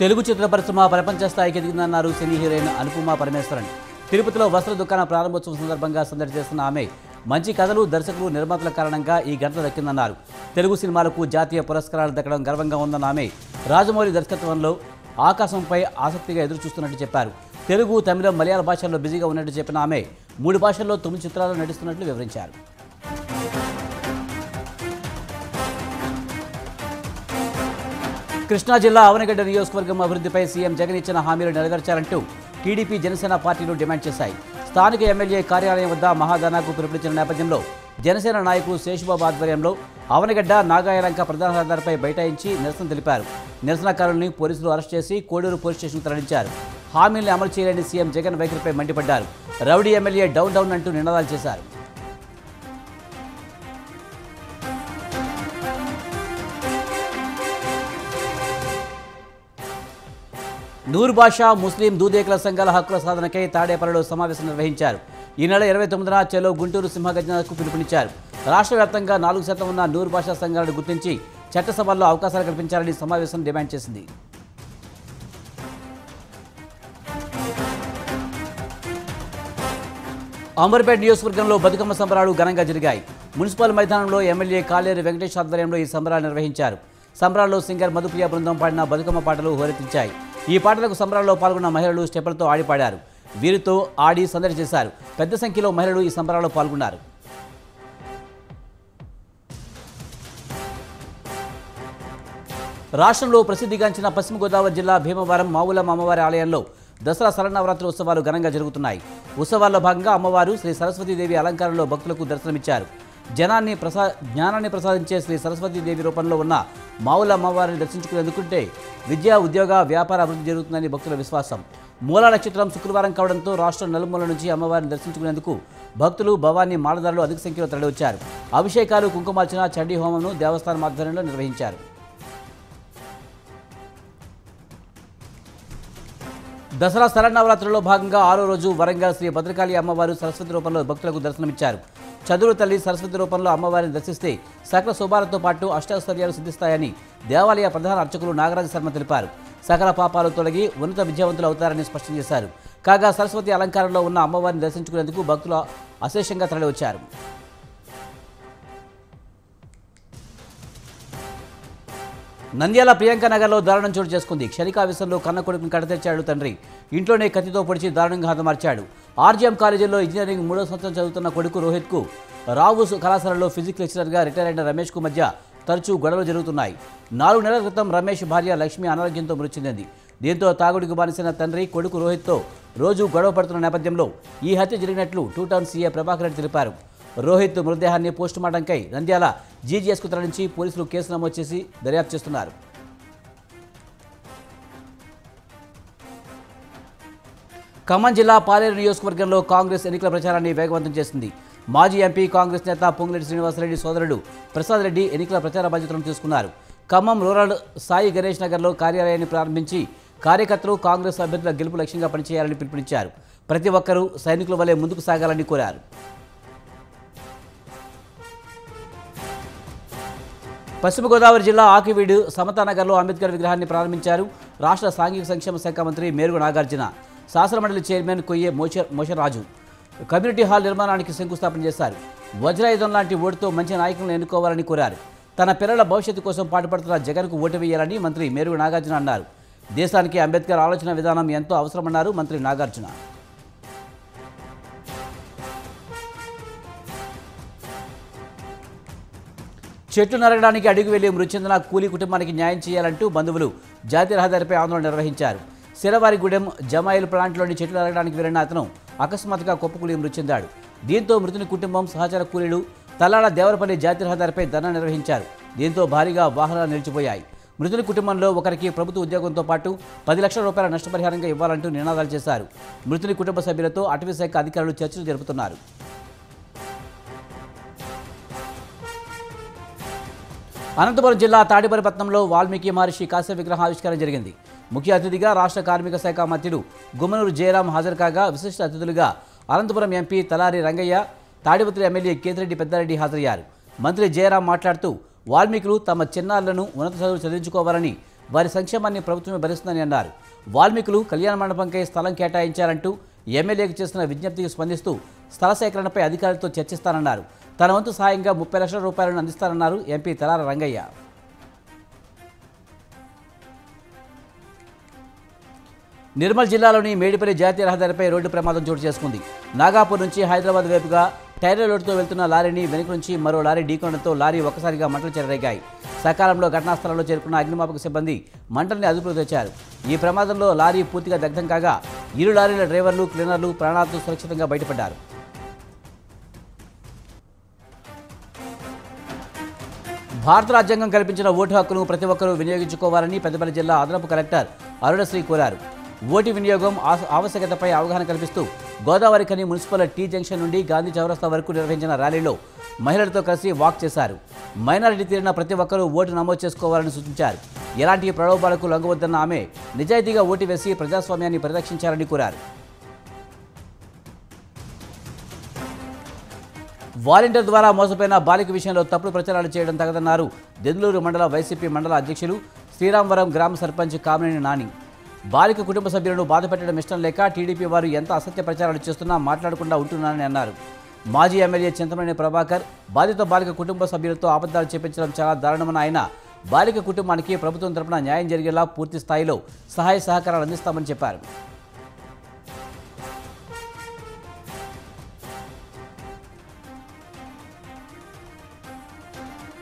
తెలుగు చిత్ర పరిశ్రమ ప్రపంచ స్థాయికి ఎదిగిందన్నారు సినీ హీరోయిన్ అనుపమ పరమేశ్వరన్. తిరుపతిలో వస్త్ర దుకాణ ప్రారంభోత్సవం సందర్భంగా సందడి చేస్తున్న ఆమె మంచి కథలు దర్శకులు నిర్మాతల కారణంగా ఈ గంట దక్కిందన్నారు. తెలుగు సినిమాలకు జాతీయ పురస్కారాలు దక్కడం గర్వంగా ఉందన్న ఆమె రాజమౌళి దర్శకత్వంలో ఆకాశంపై ఆసక్తిగా ఎదురుచూస్తున్నట్టు చెప్పారు. తెలుగు తమిళం మలయాళ భాషల్లో బిజీగా ఉన్నట్టు చెప్పిన ఆమె మూడు భాషల్లో తొమ్మిది చిత్రాలు నటిస్తున్నట్లు వివరించారు. కృష్ణా జిల్లా అవనగడ్డ నియోజకవర్గం అభివృద్ధిపై సీఎం జగన్ ఇచ్చిన హామీలు నెరవేర్చాలంటూ టీడీపీ జనసేన పార్టీలు డిమాండ్ చేశాయి. స్థానిక ఎమ్మెల్యే కార్యాలయం వద్ద మహాధనాకు పిలుపునిచ్చిన నేపథ్యంలో జనసేన నాయకులు శేషుబాబు ఆధ్వర్యంలో అవనగడ్డ నాగాయలంక ప్రధాన రహదారిపై బైఠాయించి నిరసన తెలిపారు. నిరసనకారుల్ని పోలీసులు అరెస్ట్ చేసి కోడూరు పోలీస్ స్టేషన్కు తరలించారు. హామీల్ని అమలు చేయలేని సీఎం జగన్ వైఖరిపై మండిపడ్డారు. రౌడీ ఎమ్మెల్యే డౌన్ డౌన్ అంటూ నినాదాలు చేశారు. నూరు భాషా ముస్లిం దూదేకుల సంఘాల హక్కుల సాధనకై తాడేపల్లిలో సమావేశం నిర్వహించారు. ఈ నెల ఇరవై తొమ్మిదిన చెలో గుంటూరు సింహగర్జనకు పిలుపునిచ్చారు. రాష్ట్ర వ్యాప్తంగా నాలుగు శాతం ఉన్న నూరు భాషా సంఘాలను గుర్తించి చట్టసభల్లో అవకాశాలు కల్పించాలని సమావేశం డిమాండ్ చేసింది. అంబర్పేట నియోజకవర్గంలో బతుకమ్మ సంబరాలు ఘనంగా జరిగాయి. మున్సిపల్ మైదానంలో ఎమ్మెల్యే కాలేరు వెంకటేష్ ఆధ్వర్యంలో ఈ సంబరాలు నిర్వహించారు. సంబరాల్లో సింగర్ మధుప్రియ బృందం పాడిన బతుకమ్మ పాటలు హోరెత్తించాయి. ఈ పాటలకు సంబరాల్లో పాల్గొన్న మహిళలు స్టెప్పులతో ఆడిపాడారు. వీరితో ఆడి సందడి చేశారు. పెద్ద సంఖ్యలో మహిళలు ఈ సంబరాల్లో పాల్గొన్నారు. రాష్ట్రంలో ప్రసిద్ధిగాంచిన పశ్చిమ గోదావరి జిల్లా భీమవరం మావులమ్మ అమ్మవారి ఆలయంలో దసరా శరణవరాత్రి ఉత్సవాలు ఘనంగా జరుగుతున్నాయి. ఉత్సవాల్లో భాగంగా అమ్మవారు శ్రీ సరస్వతీదేవి అలంకారంలో భక్తులకు దర్శనమిచ్చారు. జనాన్ని ప్రసా జ్ఞానాన్ని ప్రసాదించే శ్రీ సరస్వతీదేవి రూపంలో ఉన్న మావుల అమ్మవారిని దర్శించుకునేందుకుంటే విద్యా ఉద్యోగ వ్యాపార అభివృద్ధి జరుగుతుందని భక్తుల విశ్వాసం. మూల నక్షత్రం శుక్రవారం కావడంతో రాష్ట్రం నలుమూల నుంచి అమ్మవారిని దర్శించుకునేందుకు భక్తులు భవానీ మాలదారులు అధిక సంఖ్యలో తరలివచ్చారు. అభిషేకాలు కుంకుమార్చన చండీ హోమంను దేవస్థానం ఆధ్వర్యంలో నిర్వహించారు. దసరా శరన్నవరాత్రుల్లో భాగంగా ఆరో రోజు వరంగల్ శ్రీ భద్రకాళి అమ్మవారు సరస్వతి రూపంలో భక్తులకు దర్శనమిచ్చారు. చదురు తల్లి సరస్వతి రూపంలో అమ్మవారిని దర్శిస్తే సకల శుభాలతో పాటు అష్టైశ్వర్యాలు సిద్ధిస్తాయని దేవాలయ ప్రధాన అర్చకులు నాగరాజ శర్మ తెలిపారు. సకల పాపాలు తొలగి ఉన్నత విద్యావంతులు అవుతారని స్పష్టం చేశారు. కాగా సరస్వతి అలంకారంలో ఉన్న అమ్మవారిని దర్శించుకునేందుకు భక్తులు అశేషంగా తరలివచ్చారు. నంద్యాల ప్రియాంక నగర్లో దారుణం చోటు చేసుకుంది. క్షణికావేశంలో కన్న కొడుకుని కడతెచ్చాడు తండ్రి. ఇంట్లోనే కత్తితో పొడిచి దారుణంగా హతమార్చాడు. ఆర్జీఎం కాలేజీలో ఇంజనీరింగ్ మూడో సంవత్సరం చదువుతున్న కొడుకు రోహిత్కు రావు కళాశాలలో ఫిజిక్స్ లెక్చరర్గా రిటైర్ అయిన రమేష్కు మధ్య తరచూ గొడవలు జరుగుతున్నాయి. నాలుగు నెలల క్రితం రమేష్ భార్య లక్ష్మి అనారోగ్యంతో మృతి చెందింది. దీంతో తాగుడికి బానిసిన తండ్రి కొడుకు రోహిత్తో రోజు గొడవ పడుతున్న నేపథ్యంలో ఈ హత్య జరిగినట్లు two town CA Prabhakar Reddy తెలిపారు. రోహిత్ మృతదేహాన్ని పోస్టుమార్టంకై నంద్యాల జీజీఎస్కు తరలించి పోలీసులు కేసు నమోదు చేసి దర్యాప్తు చేస్తున్నారు. ఖమ్మం జిల్లా పాలేరు నియోజకవర్గంలో కాంగ్రెస్ ఎన్నికల ప్రచారాన్ని వేగవంతం చేసింది. మాజీ ఎంపీ కాంగ్రెస్ నేత పొంగులేటి శ్రీనివాసరెడ్డి సోదరుడు ప్రసాద్ రెడ్డి ఎన్నికల ప్రచార బాధ్యతలను తీసుకున్నారు. ఖమ్మం రూరల్ సాయి గణేష్ నగర్లో కార్యాలయాన్ని ప్రారంభించి కార్యకర్తలు కాంగ్రెస్ అభ్యర్థుల గెలుపు లక్ష్యంగా పనిచేయాలని పిలుపునిచ్చారు. ప్రతి ఒక్కరూ సైనికుల వలె ముందుకు సాగాలని కోరారు. పశ్చిమ గోదావరి జిల్లా ఆకివీడు సమతానగర్లో అంబేద్కర్ విగ్రహాన్ని ప్రారంభించారు. రాష్ట్ర సాంఘిక సంక్షేమ శాఖ మంత్రి మేరుగు నాగార్జున. శాసనమండలి చైర్మన్ కొయ్యే మోషర్ మోషరాజు కమ్యూనిటీ హాల్ నిర్మాణానికి శంకుస్థాపన చేశారు. వజ్రాయుధం లాంటి ఓటుతో మంచి నాయకులను ఎన్నుకోవాలని కోరారు. తన పిల్లల భవిష్యత్తు కోసం పాటుపడుతున్న జగన్కు ఓటు వేయాలని మంత్రి మేరుగు నాగార్జున అన్నారు. దేశానికి అంబేద్కర్ ఆలోచన విధానం ఎంతో అవసరమన్నారు మంత్రి నాగార్జున. చెట్లు నరగడానికి అడుగు వెళ్ళి మృతి చెందిన కూలీ కుటుంబానికి న్యాయం చేయాలంటూ బంధువులు జాతీయ రహదారిపై ఆందోళన నిర్వహించారు. శిరవారిగూడెం జమాయిల్ ప్లాంట్లోని చెట్లు అరగడానికి వెళ్ళిన అతను అకస్మాత్తుగా కుప్పకూలి మృతి చెందాడు. దీంతో మృతుని కుటుంబం సహచర కూలీలు తల్లాడ దేవరపల్లి జాతీయ రహదారిపై ధర్నా నిర్వహించారు. దీంతో భారీగా వాహనాలు నిలిచిపోయాయి. మృతుని కుటుంబంలో ఒకరికి ప్రభుత్వ ఉద్యోగంతో పాటు పది లక్షల రూపాయల నష్టపరిహారంగా ఇవ్వాలంటూ నినాదాలు చేశారు. మృతుని కుటుంబ సభ్యులతో అటవీ శాఖ అధికారులు చర్చలు జరుపుతున్నారు. అనంతపురం జిల్లా తాడిపరిపట్నంలో వాల్మీకి మహర్షి కాశ్య విగ్రహ ఆవిష్కారం జరిగింది. ముఖ్య అతిథిగా రాష్ట్ర కార్మిక శాఖ మంత్రులు గుమ్మనూరు జయరాం హాజరు కాగా విశిష్ట అతిథులుగా అనంతపురం ఎంపీ తలారి రంగయ్య తాడిపత్రి ఎమ్మెల్యే కేతిరెడ్డి పెద్దారెడ్డి హాజరయ్యారు. మంత్రి జయరాం మాట్లాడుతూ వాల్మీకులు తమ చిన్నారులను ఉన్నత చదువులు చదివించుకోవాలని వారి సంక్షేమాన్ని ప్రభుత్వమే భరిస్తుందని అన్నారు. వాల్మీకులు కళ్యాణ మండపంకై స్థలం కేటాయించారంటూ ఎమ్మెల్యేకు చేసిన విజ్ఞప్తికి స్పందిస్తూ స్థల సేకరణపై అధికారులతో చర్చిస్తానన్నారు. తన వంతు సాయంగా ముప్పై లక్షల రూపాయలను అందిస్తానన్నారు ఎంపీ తలార రంగయ్య. నిర్మల్ జిల్లాలోని మేడిపల్లి జాతీయ రహదారిపై రోడ్డు ప్రమాదం చోటు చేసుకుంది. నాగాపూర్ నుంచి హైదరాబాద్ వైపుగా టైలర్ రోడ్డుతో వెళ్తున్న లారీని వెనుక నుంచి మరో లారీ ఢీకొనడంతో లారీ ఒక్కసారిగా మంటలు చెలరేగాయి. సకాలంలో ఘటనా స్థలంలో చేరుకున్న అగ్నిమాపక సిబ్బంది మంటల్ని అదుపులో తెచ్చారు. ఈ ప్రమాదంలో లారీ పూర్తిగా దగ్ధం కాగా ఇరు లారీల డ్రైవర్లు క్లీనర్లు ప్రాణాలతో సురక్షితంగా బయటపడ్డారు. భారత రాజ్యాంగం కల్పించిన ఓటు హక్కును ప్రతి ఒక్కరూ వినియోగించుకోవాలని పెద్దపల్లి జిల్లా అదనపు కలెక్టర్ అరుణశ్రీ కోరారు. ఓటు వినియోగం ఆవశ్యకతపై అవగాహన కల్పిస్తూ గోదావరి కని మున్సిపల్ టీ జంక్షన్ నుండి గాంధీ చౌరస్తా వరకు నిర్వహించిన ర్యాలీలో మహిళలతో కలిసి వాక్ చేశారు. మైనారిటీ తీరిన ప్రతి ఒక్కరూ ఓటు నమోదు చేసుకోవాలని సూచించారు. ఎలాంటి ప్రలోభాలకు లొంగవద్దన్న ఆమె నిజాయితీగా ఓటు వేసి ప్రజాస్వామ్యాన్ని పరిరక్షించాలని కోరారు. వాలంటీర్ ద్వారా మోసపోయిన బాలిక విషయంలో తప్పుడు ప్రచారాలు చేయడం తగదన్నారు. దెందులూరు మండల వైసీపీ మండల అధ్యక్షులు శ్రీరామవరం గ్రామ సర్పంచ్ కామినేని నాని. బాలిక కుటుంబ సభ్యులను బాధపెట్టడం ఇష్టం లేక టీడీపీ వారు ఎంత అసత్య ప్రచారాలు చేస్తున్నా మాట్లాడకుండా ఉంటున్నారని అన్నారు. మాజీ ఎమ్మెల్యే చింతమనేని ప్రభాకర్ బాధిత బాలిక కుటుంబ సభ్యులతో అబద్ధాలు చేపించడం చాలా దారుణమని ఆయన బాలిక కుటుంబానికి ప్రభుత్వం తరపున న్యాయం జరిగేలా పూర్తి స్థాయిలో సహాయ సహకారాలు అందిస్తామని చెప్పారు.